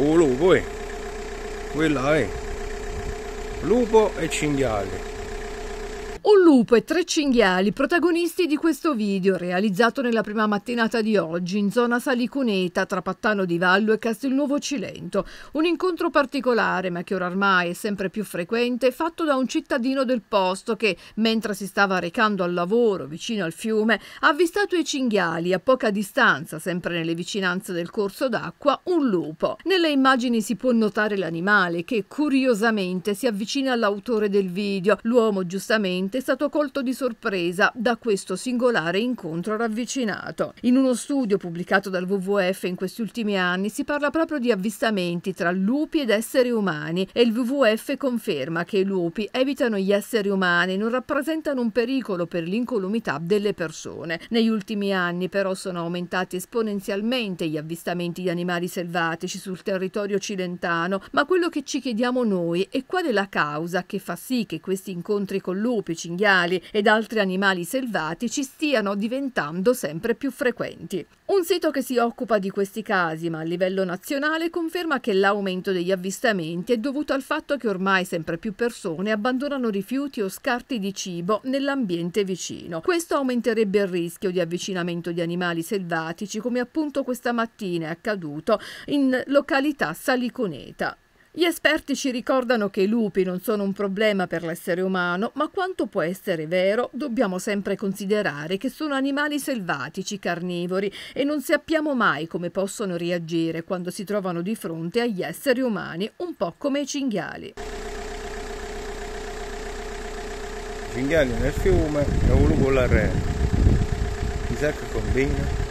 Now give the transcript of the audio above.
Oh lupo è. Quella è. Lupo e cinghiali. Un lupo e tre cinghiali, protagonisti di questo video realizzato nella prima mattinata di oggi in zona Salicuneta tra Pattano di Vallo e Castelnuovo Cilento. Un incontro particolare, ma che ormai è sempre più frequente, fatto da un cittadino del posto che, mentre si stava recando al lavoro vicino al fiume, ha avvistato i cinghiali a poca distanza, sempre nelle vicinanze del corso d'acqua, un lupo. Nelle immagini si può notare l'animale che curiosamente si avvicina all'autore del video. L'uomo giustamente è stato colto di sorpresa da questo singolare incontro ravvicinato. In uno studio pubblicato dal WWF in questi ultimi anni si parla proprio di avvistamenti tra lupi ed esseri umani e il WWF conferma che i lupi evitano gli esseri umani e non rappresentano un pericolo per l'incolumità delle persone. Negli ultimi anni però sono aumentati esponenzialmente gli avvistamenti di animali selvatici sul territorio cilentano, ma quello che ci chiediamo noi è qual è la causa che fa sì che questi incontri con lupi, cinghiali ed altri animali selvatici stiano diventando sempre più frequenti. Un sito che si occupa di questi casi, ma a livello nazionale, conferma che l'aumento degli avvistamenti è dovuto al fatto che ormai sempre più persone abbandonano rifiuti o scarti di cibo nell'ambiente vicino. Questo aumenterebbe il rischio di avvicinamento di animali selvatici, come appunto questa mattina è accaduto in località Saliconeta. Gli esperti ci ricordano che i lupi non sono un problema per l'essere umano, ma quanto può essere vero, dobbiamo sempre considerare che sono animali selvatici, carnivori, e non sappiamo mai come possono reagire quando si trovano di fronte agli esseri umani, un po' come i cinghiali. Cinghiali nel fiume e un lupo là Chissà che combina.